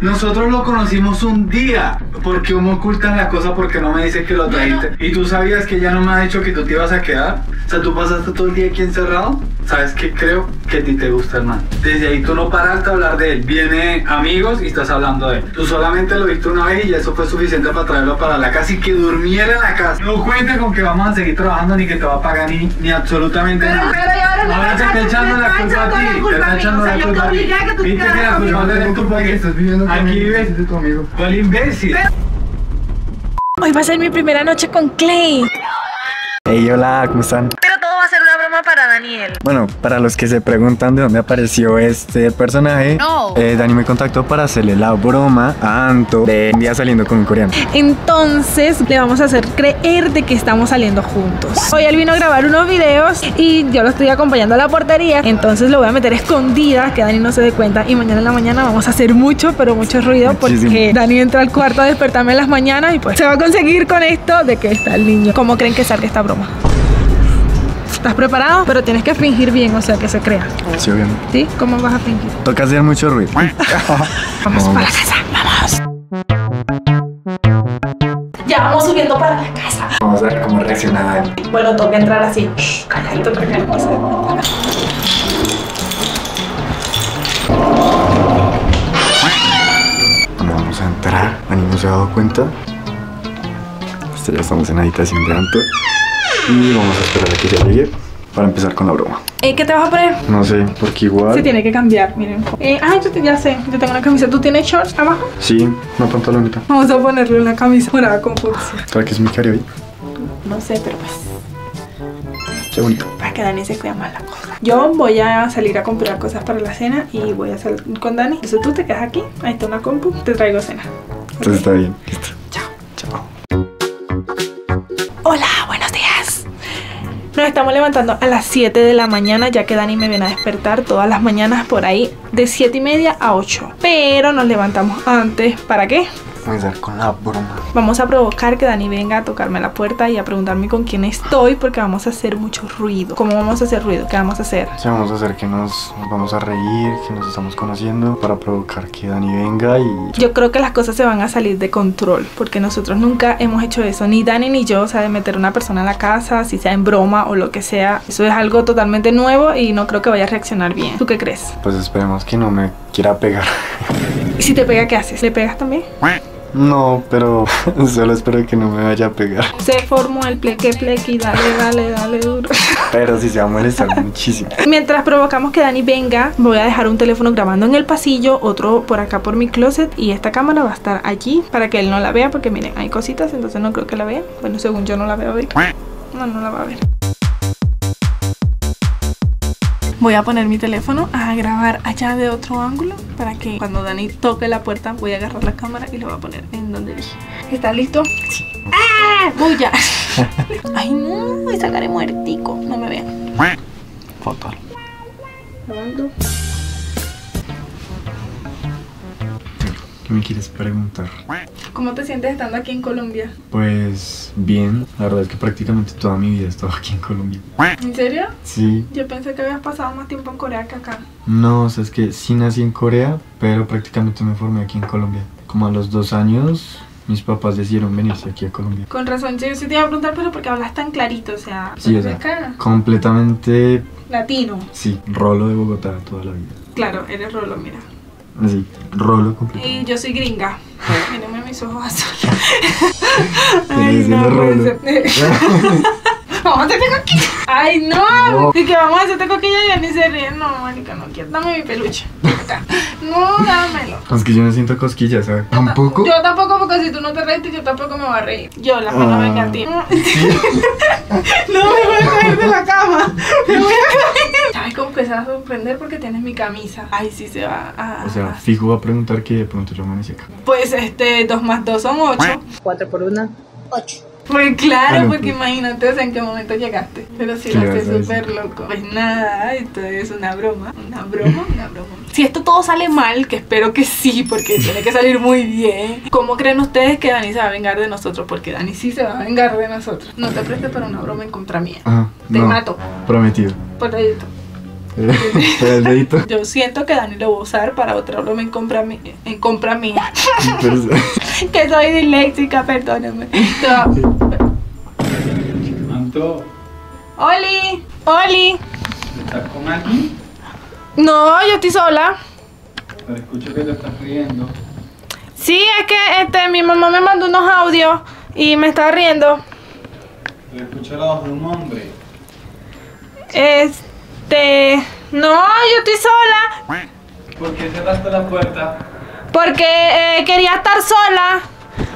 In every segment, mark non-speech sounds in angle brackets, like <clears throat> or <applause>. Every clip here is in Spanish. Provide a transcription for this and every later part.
Nosotros lo conocimos un día. ¿Por qué me ocultan la cosa? Porque no me dice que lo trajiste. ¿Y tú sabías que ella no me ha dicho que tú te ibas a quedar? O sea, tú pasaste todo el día aquí encerrado. ¿Sabes qué? Creo que a ti te gusta el man. Desde ahí tú no paraste a hablar de él. Viene amigos y estás hablando de él. Tú solamente lo viste una vez y eso fue suficiente para traerlo para la casa y que durmiera en la casa. No cuentes con que vamos a seguir trabajando ni que te va a pagar ni, ni absolutamente Pero, nada. pero, ahora te está echando la culpa a ti. Te está echando la culpa a ti. Viste que Viste que la culpa eres tú porque Estás viviendo aquí vives conmigo. el imbécil. Hoy va a ser mi primera noche con Clay. Hey, hola, ¿cómo están? Pero todo va a ser una broma para Daniel. Bueno, para los que se preguntan de dónde apareció este personaje, No. eh, Dani me contactó para hacerle la broma a Anto de un día saliendo con un coreano. Entonces le vamos a hacer creer de que estamos saliendo juntos. Hoy él vino a grabar unos videos y yo lo estoy acompañando a la portería. Entonces lo voy a meter escondida, que Dani no se dé cuenta. Y mañana en la mañana vamos a hacer mucho, pero mucho ruido Muchísimo. porque Dani entra al cuarto a despertarme en las mañanas y pues se va a conseguir con esto de que está el niño. ¿Cómo creen que salga esta broma? ¿Estás preparado? Pero tienes que fingir bien, o sea, que se crea. Sí, obviamente. ¿Sí? ¿Cómo vas a fingir? Toca hacer mucho ruido. <laughs> Vamos para la casa, vamos. Ya vamos subiendo para la casa. Vamos a ver cómo reacciona Dani. Bueno, toca entrar así. Shh, Calladito no se. Bueno, vamos a entrar. Dani no se ha dado cuenta. Este, ya estamos en la habitación de Anto. Y vamos a esperar a que ya llegue para empezar con la broma. Eh, ¿Qué te vas a poner? No sé, porque igual. Se tiene que cambiar, miren. Eh, ah, yo te- ya sé. Yo tengo una camisa. ¿Tú tienes shorts abajo? Sí, una pantaloneta. Vamos a ponerle una camisa morada con fucsia. ¿Para qué es mi cara hoy? No sé, pero pues. Qué bonito. Para que Dani se cuida más la cosa. Yo voy a salir a comprar cosas para la cena y voy a salir con Dani. Entonces tú te quedas aquí. Ahí está una compu. Te traigo cena. Entonces está bien. Listo. Estamos levantando a las 7 de la mañana, ya que Dani me viene a despertar todas las mañanas por ahí, de 7 y media a 8. Pero nos levantamos antes. ¿Para qué? Comenzar con la broma. Vamos a provocar que Dani venga a tocarme la puerta y a preguntarme con quién estoy, porque vamos a hacer mucho ruido. ¿Cómo vamos a hacer ruido? ¿Qué vamos a hacer? Sí, vamos a hacer que nos, nos vamos a reír, que nos estamos conociendo para provocar que Dani venga y Yo creo que las cosas se van a salir de control, porque nosotros nunca hemos hecho eso, ni Dani ni yo, o sea, de meter una persona en la casa, si sea en broma o lo que sea. Eso es algo totalmente nuevo y no creo que vaya a reaccionar bien. ¿Tú qué crees? pues esperemos que no me quiera pegar. ¿Y si te pega, qué haces? ¿Le pegas también? No, pero <laughs> solo espero que no me vaya a pegar. Se formó el pleque pleque y dale, dale, dale duro. <laughs> Pero sí se va a molestar <laughs> muchísimo. Mientras provocamos que Dani venga, voy a dejar un teléfono grabando en el pasillo, otro por acá por mi closet y esta cámara va a estar allí para que él no la vea porque miren, hay cositas, entonces no creo que la vea. Bueno, según yo no la veo ahorita. No, no la va a ver. Voy a poner mi teléfono a grabar allá de otro ángulo para que cuando Dani toque la puerta voy a agarrar la cámara y lo voy a poner en donde dije. ¿Estás listo? ¡Ah! ¡Bulla! <laughs> Ay no, esa cara de muertico. No me vean. Fatal. ¿Qué me quieres preguntar? ¿Cómo te sientes estando aquí en Colombia? Pues bien, la verdad es que prácticamente toda mi vida he estado aquí en Colombia. ¿En serio? Sí, Yo pensé que habías pasado más tiempo en Corea que acá. no, o sea, es que sí nací en Corea, pero prácticamente me formé aquí en Colombia. Como a los dos años, mis papás decidieron venirse aquí a Colombia. Con razón, yo sí te iba a preguntar, pero porque hablas tan clarito, o sea, Sí, ¿tú o sea, acá? completamente, Latino. sí, rolo de Bogotá toda la vida. Claro, eres rolo, mira. Así, rolo completo. Y yo soy gringa. Mírenme mis ojos azules. Tienes el puede rolo. ser. <laughs> Vamos a hacerte coquilla. Ay, no. No. Y que vamos a hacerte coquilla y ya ni se ríen. No, marica, no quiero. Dame mi peluche. No, dámelo. Es que yo no siento cosquillas, ¿sabes? ¿Tampoco? Yo tampoco, porque si tú no te reír, yo tampoco me voy a reír. Yo, la pena Ah. venga a ti. no me voy a caer de la cama. Me voy a caer. <laughs> ¿Sabes cómo que se va a sorprender? Porque tienes mi camisa. Ay, sí se va a. O sea, fijo va a preguntar que de pronto yo amanecí acá. Pues este, 2 más 2 son 8. 4 por 1. Pues claro, Bueno, porque pues. imagínate o sea, en qué momento llegaste. Pero sí, ¿Qué lo a súper loco. Pues nada, esto es una broma. Una broma, una broma. <laughs> Si esto todo sale mal, que espero que sí, porque tiene que salir muy bien. ¿Cómo creen ustedes que Dani se va a vengar de nosotros? Porque Dani sí se va a vengar de nosotros. No te prestes para una broma en contra mía. Ajá, Te no, mato. Prometido. Por dedito. Para el dedito. Yo siento que Dani lo va a usar para otra broma en compra, mi- en compra mía. <laughs> Que soy disléxica, perdóname. Anto, Oli, Oli. ¿estás con alguien? No, yo estoy sola. Pero escucho que te estás riendo. Sí, es que este, mi mamá me mandó unos audios y me está riendo. Pero escucho la voz de un hombre. Este. No, yo estoy sola. ¿Por qué cerraste la puerta? Porque eh, quería estar sola.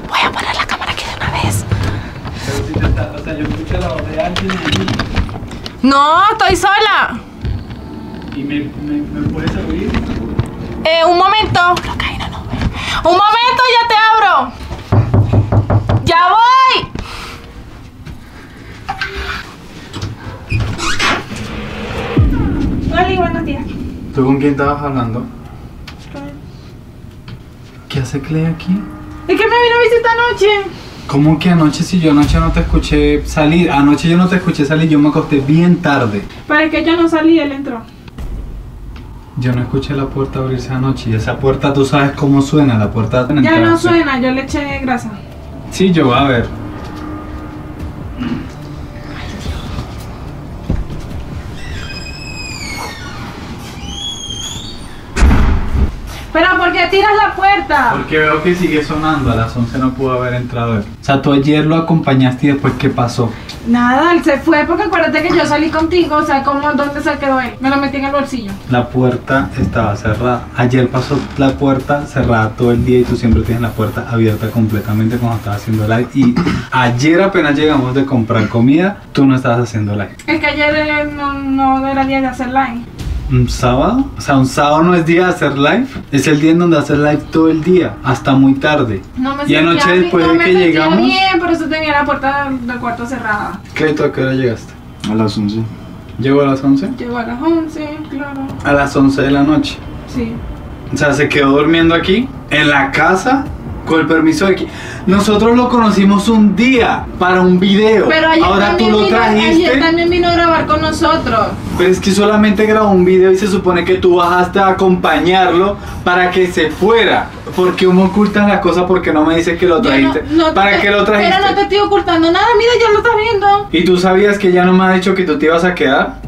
Voy a poner la cámara aquí de una vez. Pero si te o sea, yo escucho la voz de alguien ahí. No, estoy sola. ¿Y me, me, me puedes abrir? Eh, un momento. No. Un momento, ya te abro. Ya voy. Oli, buenos días. ¿Tú con quién estabas hablando? ¿Qué hace Clay aquí? ¿Y qué me vino a visitar anoche? ¿Cómo que anoche si yo anoche no te escuché salir? Anoche yo no te escuché salir, yo me acosté bien tarde. Para que yo no salí, él entró. Yo no escuché la puerta abrirse anoche y esa puerta tú sabes cómo suena, la puerta... Ya no suena, yo le eché grasa. Sí, yo a ver. ¿Por qué tiras la puerta? Porque veo que sigue sonando, a las 11 no pudo haber entrado él. O sea, tú ayer lo acompañaste y después ¿qué pasó? Nada, él se fue porque acuérdate que yo salí contigo, o sea, ¿cómo, ¿dónde se quedó él? Me lo metí en el bolsillo. La puerta estaba cerrada. Ayer pasó la puerta cerrada todo el día y tú siempre tienes la puerta abierta completamente cuando estabas haciendo live. Y ayer apenas llegamos de comprar comida, tú no estabas haciendo live. Es que ayer eh, no, no era día de hacer live. ¿Un sábado? O sea, un sábado no es día de hacer live. Es el día en donde haces live todo el día, hasta muy tarde. No me Y anoche bien- después no de me que llegamos- bien, por eso tenía la puerta del, cuarto cerrada. ¿a qué hora llegaste? A las 11. ¿Llegó a las 11? Llegó a las 11, claro. A las 11 de la noche. Sí. O sea, se quedó durmiendo aquí, en la casa, con el permiso de aquí. Nosotros lo conocimos un día para un video. Pero ayer, Ahora tú también lo vino, trajiste. ayer también vino a grabar con nosotros. Pero es que solamente grabó un video y se supone que tú bajaste a acompañarlo para que se fuera. ¿Por qué me ocultas la cosa? Porque no me dices que lo trajiste. no- no ¿Para te- qué lo trajiste? Pero no te estoy ocultando nada, mira, ya lo estás viendo. ¿Y tú sabías que ya no me ha dicho que tú te ibas a quedar?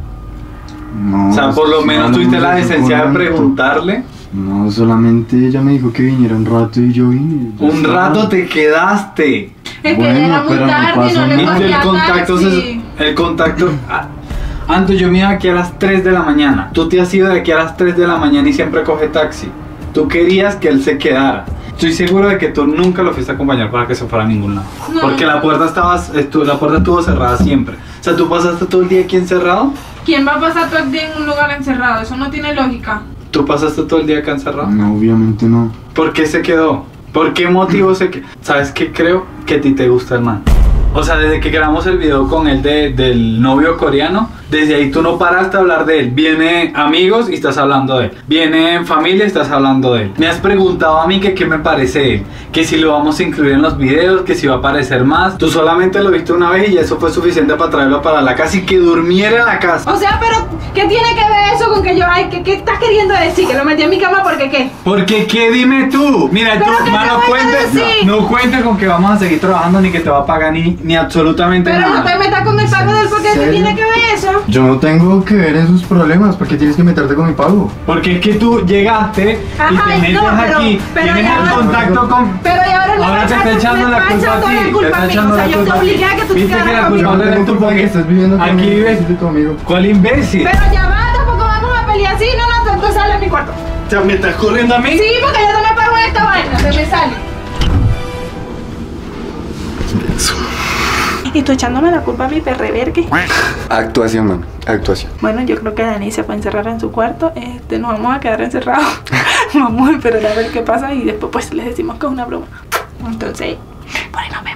No. o sea, por lo menos no, tuviste no, la no, decencia de no, preguntarle. No, solamente ella me dijo que viniera un rato y yo vine. Un rato te quedaste. Es que Bueno, era muy pero no tarde y no le. Y cogía el contacto, taxi. se- el contacto. Antes yo me iba aquí a las 3 de la mañana. Tú te has ido de aquí a las 3 de la mañana y siempre coge taxi. Tú querías que él se quedara. Estoy seguro de que tú nunca lo fuiste a acompañar para que se fuera a ningún lado. No. Porque la puerta estaba, estu- la puerta estuvo cerrada siempre. O sea, tú pasaste todo el día aquí encerrado. ¿Quién va a pasar todo el día en un lugar encerrado? Eso no tiene lógica. Tú pasaste todo el día acá encerrado. No, obviamente no. ¿Por qué se quedó? ¿Por qué motivo <clears throat> se quedó? ¿Sabes qué creo? Que a ti te gusta el man. O sea, desde que grabamos el video con él de- del novio coreano, desde ahí tú no paraste a hablar de él. Viene amigos y estás hablando de él. Viene familia y estás hablando de él. Me has preguntado a mí que qué me parece él. Que si lo vamos a incluir en los videos, que si va a aparecer más. Tú solamente lo viste una vez y eso fue suficiente para traerlo para la casa y que durmiera en la casa. O sea, pero ¿qué tiene que ver eso con que yo, ay, ¿qué, qué estás queriendo decir? Que lo metí en mi cama porque qué? Porque qué dime tú. Mira, ¿Pero tú, mano, cuentes. decir? No cuentes con que vamos a seguir trabajando ni que te va a pagar ni, ni absolutamente Pero no nada. te metas con el pago del porque ¿qué tiene que ver eso? Yo no tengo que ver en sus problemas. ¿Por qué tienes que meterte con mi pago? Porque es que tú llegaste y te metes no, pero- aquí, pero tienes ya el contacto con. Pero y ahora Ahora te está echando la culpa a echando ti. la Te culpa está a mí. echando O sea, la yo te culpa a ti. obligué a que tú te Viste que la culpable eres tú porque estés viviendo aquí conmigo, vives. conmigo. ¿Cuál imbécil? Pero ya va, tampoco vamos a pelear así, no, no, tú sales de mi cuarto. O sea, ¿Me estás corriendo a mí? Sí, porque yo no me pago en esta vaina, se me sale. Eso. Y tú echándome la culpa a mi perreverque. Actuación, man. Actuación. Bueno, yo creo que Dani se fue a encerrar en su cuarto. Este, nos vamos a quedar encerrados. <laughs> vamos a esperar a ver qué pasa y después pues les decimos que es una broma. Entonces, por ahí nos vemos.